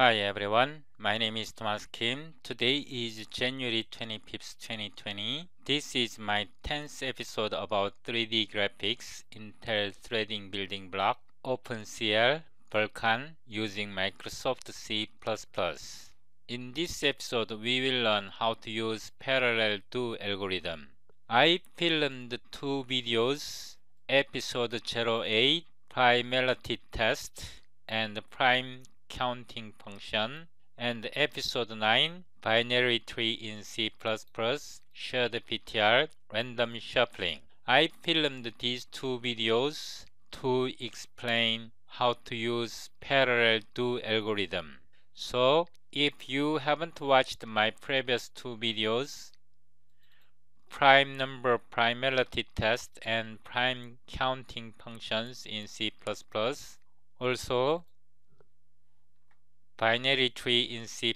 Hi everyone, my name is Thomas Kim. Today is January 25th, 2020. This is my 10th episode about 3D graphics, Intel Threading Building Block, OpenCL, Vulkan using Microsoft C++. In this episode, we will learn how to use parallel do algorithm. I filmed two videos, episode 08, primality test, and prime counting function, and episode 9, binary tree in C++, shared PTR, random shuffling. I filmed these two videos to explain how to use parallel do algorithm. So if you haven't watched my previous two videos, prime number primality test and prime counting functions in C++, also binary tree in C++,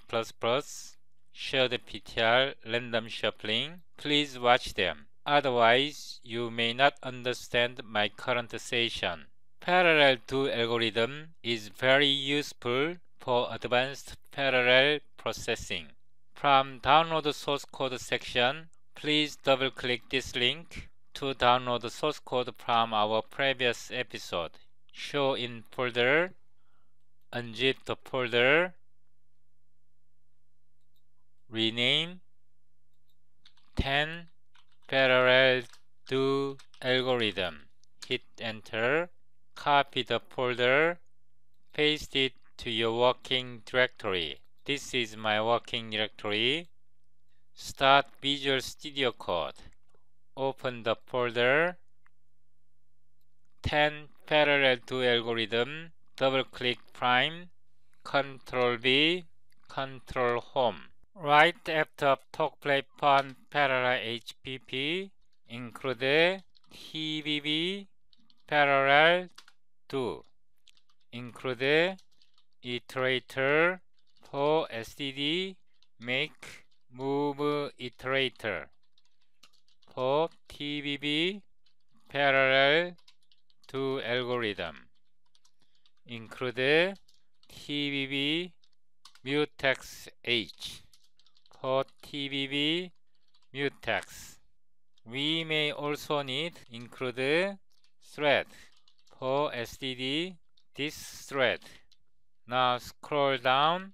shared PTR, random shuffling, please watch them. Otherwise, you may not understand my current session. Parallel do algorithm is very useful for advanced parallel processing. From download source code section, please double click this link to download the source code from our previous episode. Show in folder, unzip the folder, rename 10 parallel do algorithm. Hit enter, copy the folder, paste it to your working directory. This is my working directory. Start Visual Studio Code. Open the folder. 10 parallel do algorithm. Double click prime. Control V. Control Home. Right after talk play fun parallel HPP include TBB parallel do include iterator for std make move iterator for tbb parallel do algorithm include tbb mutex h. For tbb mutex. We may also need include thread. For std this thread. Now scroll down,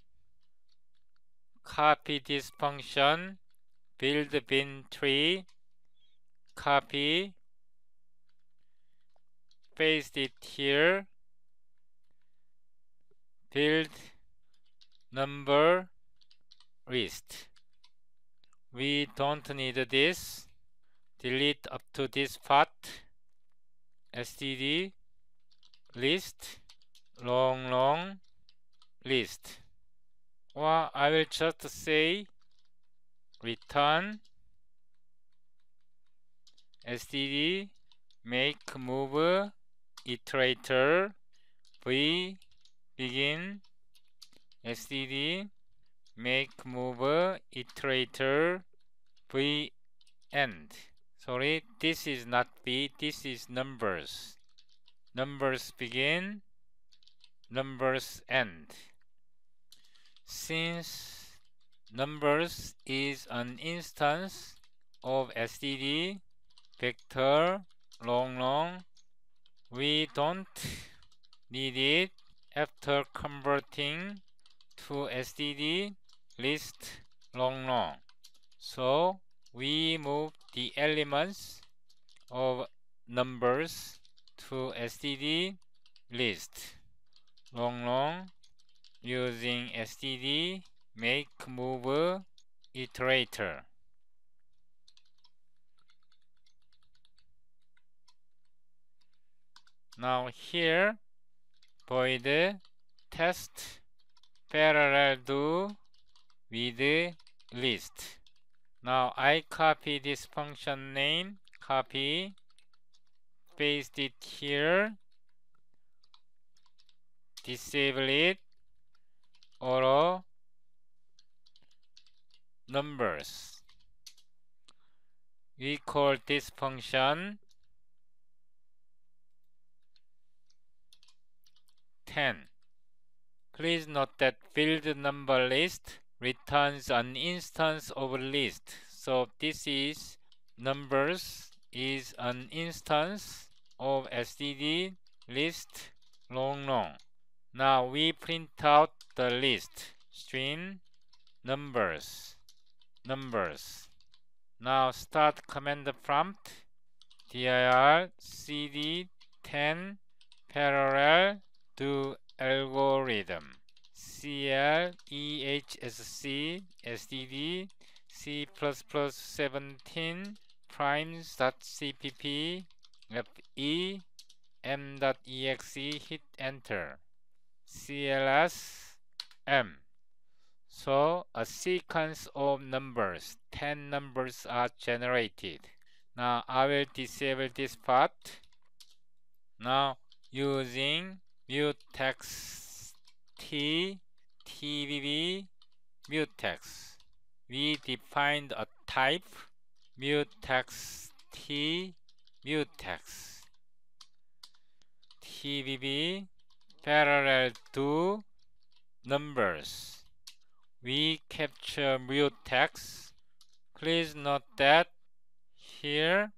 copy this function, build bin tree, copy, paste it here, build number list. We don't need this. Delete up to this part. std list long long list or I will just say return std make move iterator v begin. Std make move iterator v end sorry this is not v this is numbers. Numbers begin. Numbers end. Since numbers is an instance of std vector long long, we don't need it after converting to std list long long. So we move the elements of numbers to std list long long using std make move iterator. Now here void test parallel do with list. Now I copy this function name, copy, paste it here, disable it, auto numbers. We call this function 10. Please note that build number list returns an instance of list. So this is numbers is an instance of std list long long. Now we print out the list string numbers numbers. Now start command prompt dir cd 10 parallel do algorithm. Cl ehsc std c++ 17 primes.cpp fe m.exe hit enter. Cls m. So a sequence of numbers 10 numbers are generated. Now I will disable this part. Now mutex t tbb mutex. We defined a type mutex t mutex. Tbb parallel do numbers. We capture mutex. Please note that here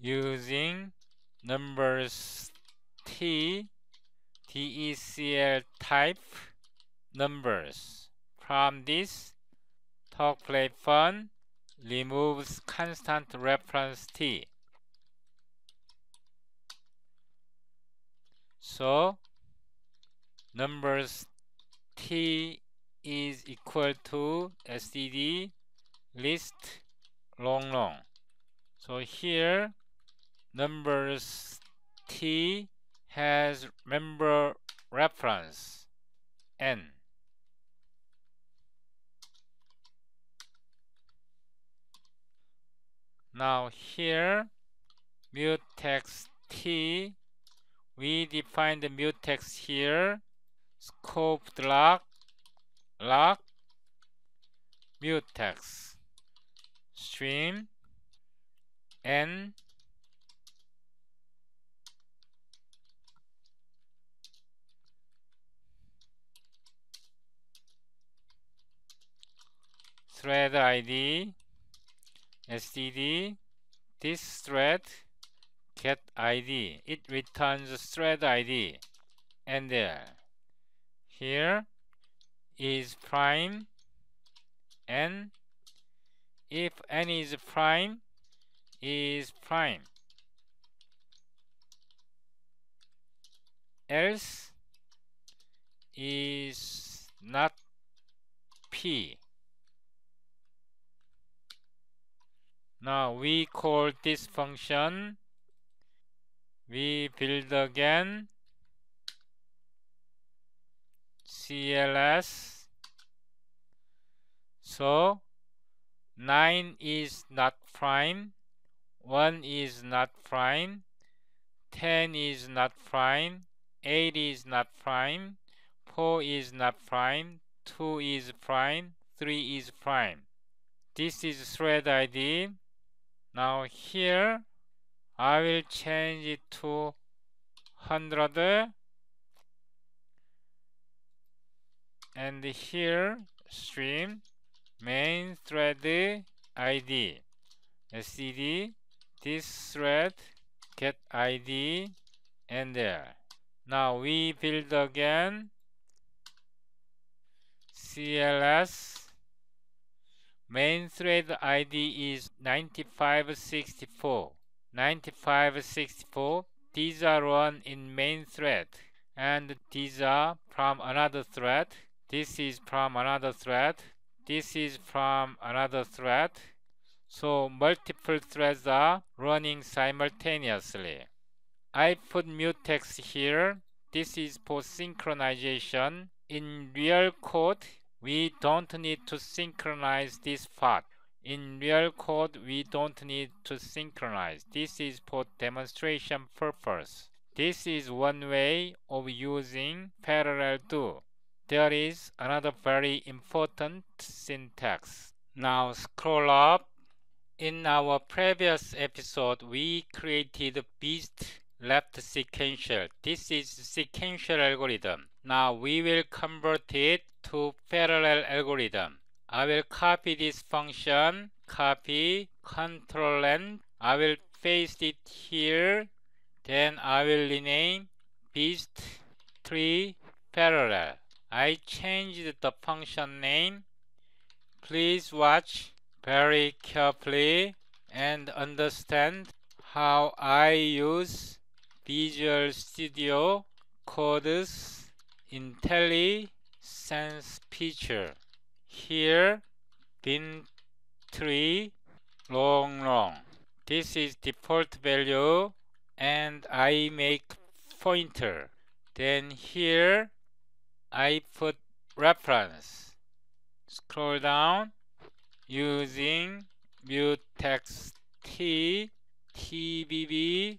using numbers t decl type numbers from this talk play fun removes constant reference t. So numbers t is equal to std list long long. So here numbers t has member reference n. Now here mutex t we define the mutex here scoped lock lock mutex stream n thread id std this thread get id it returns thread id and there. Here is prime n if n is prime is prime. Else is not p Now we call this function, we build again CLS. So 9 is not prime, 1 is not prime, 10 is not prime, 8 is not prime, 4 is not prime, 2 is prime, 3 is prime. This is thread ID. Now here I will change it to 100 and here stream main thread ID std this thread get ID and there. Now we build again CLS Main thread ID is 9564. 9564, these are run in main thread. And these are from another thread. This is from another thread. This is from another thread. So multiple threads are running simultaneously. I put mutex here. This is for synchronization. In real code, we don't need to synchronize this part. In real code, we don't need to synchronize. This is for demonstration purpose. This is one way of using parallel do. There is another very important syntax. Now scroll up. In our previous episode, we created beast left sequential. This is sequential algorithm. Now we will convert it to parallel algorithm. I will copy this function, copy, control N. I will paste it here. Then I will rename beast tree parallel. I changed the function name. Please watch very carefully and understand how I use Visual Studio Code's IntelliSense feature. Here, bin tree long long. This is default value and I make pointer. Then here I put reference. Scroll down using mutex t tbb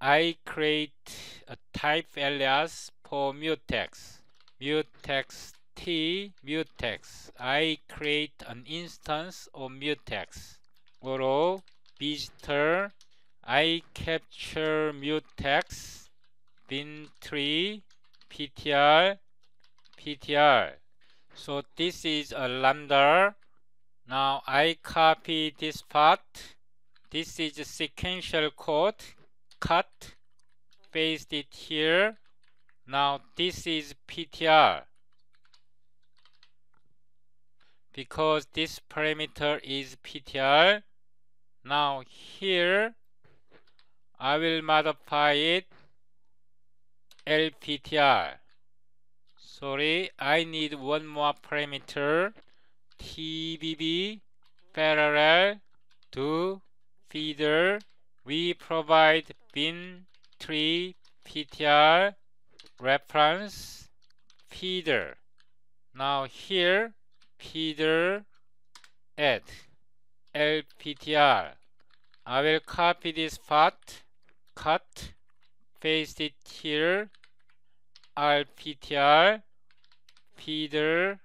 I create a type alias for mutex mutex t mutex I create an instance of mutex or visitor I capture mutex bin tree ptr ptr so this is a lambda now I copy this part. This is a sequential code. Cut. Paste it here. Now this is PTR. Because this parameter is PTR. Now here I will modify it LPTR. Sorry, I need one more parameter. TBB parallel do feeder we provide bin tree PTR reference feeder now here feeder at LPTR I will copy this part cut paste it here. RPTR feeder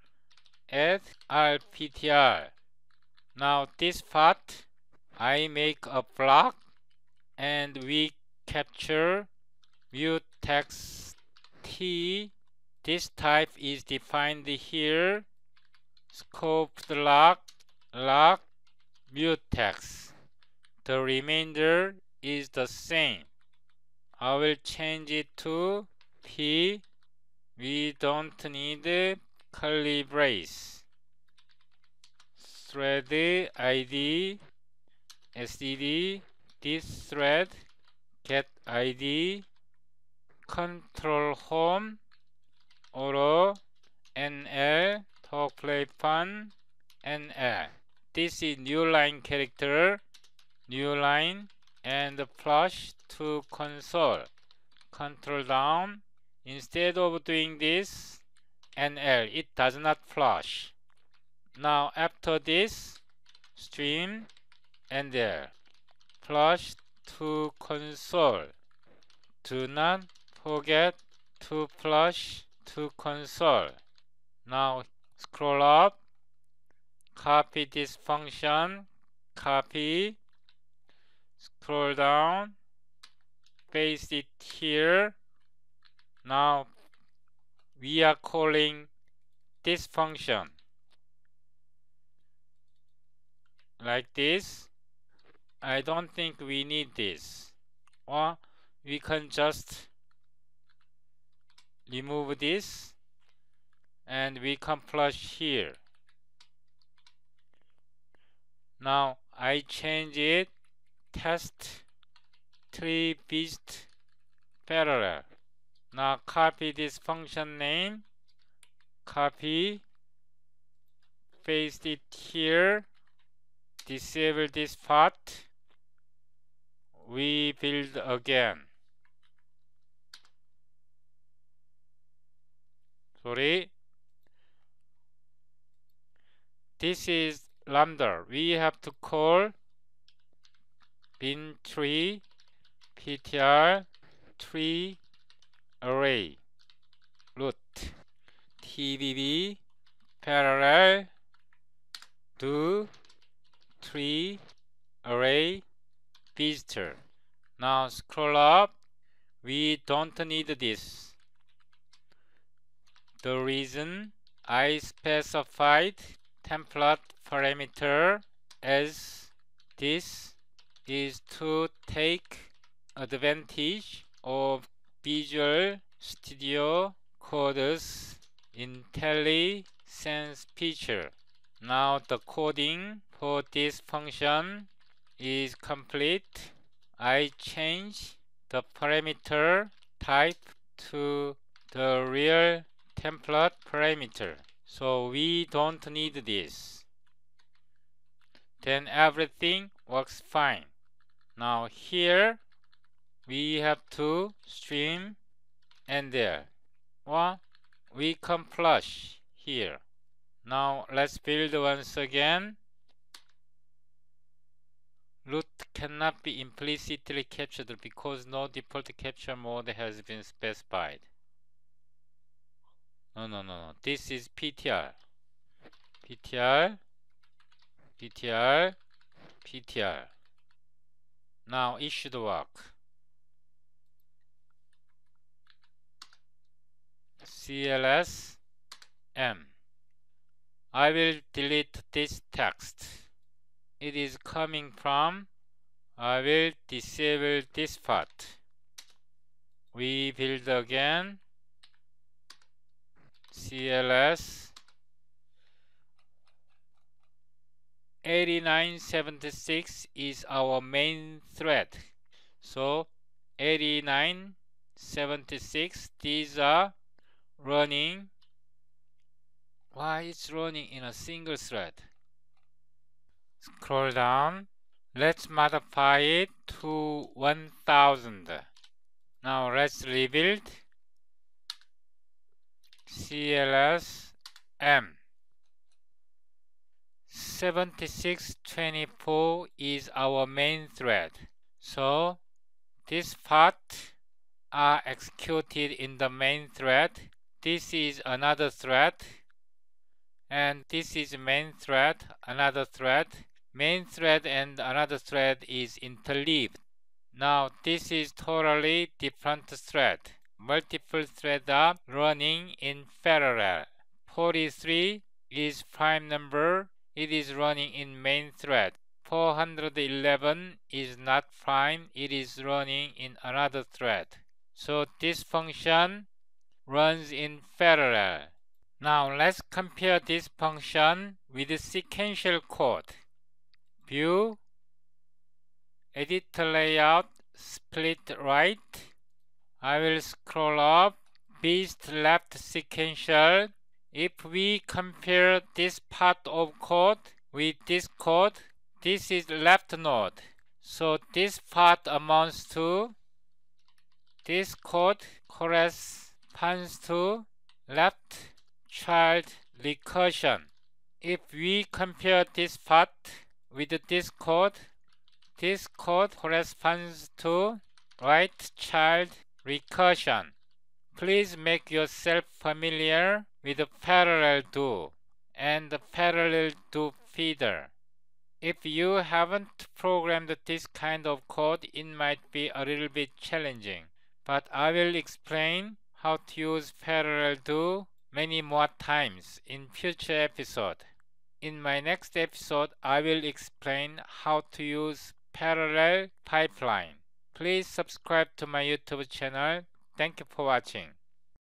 at RPTR. Now this part I make a block and we capture mutex t. This type is defined here. Scope lock lock mutex. The remainder is the same. I will change it to p. We don't need curly brace thread id std this thread get id control home or nl talk play fun nl this is new line character new line and flush to console. Control down. Instead of doing this NL it does not flush now after this stream and there. Flush to console. Do not forget to flush to console. Now scroll up. Copy this function. Copy. Scroll down. Paste it here. Now we are calling this function. Like this. I don't think we need this. Or we can just remove this and we can flush here. Now I change it test tree beast parallel. Now copy this function name, copy, paste it here, disable this part, we build again. Sorry. This is lambda. We have to call bin tree ptr tree array root tbb parallel do tree array visitor now scroll up we don't need this The reason I specified template parameter as this is to take advantage of Visual Studio Code's IntelliSense feature. Now the coding for this function is complete. I change the parameter type to the real template parameter. So we don't need this. Then everything works fine. Now here we have to stream and there. Well, we can flush here. Now let's build once again. Root cannot be implicitly captured because no default capture mode has been specified. No, no, no, no. This is PTR. PTR, PTR, PTR. Now it should work. CLS M. I will delete this text. It is coming from I will disable this part. We build again CLS 8976 is our main thread. So 8976 these are running why it's running in a single thread. Scroll down. Let's modify it to 1000. Now let's rebuild CLS M. 7624 is our main thread. So this part are executed in the main thread. This is another thread and this is main thread, another thread. Main thread and another thread is interleaved. Now this is totally different thread. Multiple threads are running in parallel. 43 is prime number. It is running in main thread. 411 is not prime. It is running in another thread. So this function runs in parallel. Now let's compare this function with sequential code. View, edit layout, split right. I will scroll up, beast left sequential. If we compare this part of code with this code, this is left node. So this part amounts to this code corresponds to left child recursion. If we compare this part with this code, this code corresponds to right child recursion. Please make yourself familiar with the parallel do and the parallel do feeder. If you haven't programmed this kind of code, it might be a little bit challenging. But I will explain how to use parallel do many more times in future episode. In my next episode, I will explain how to use parallel pipeline. Please subscribe to my YouTube channel. Thank you for watching.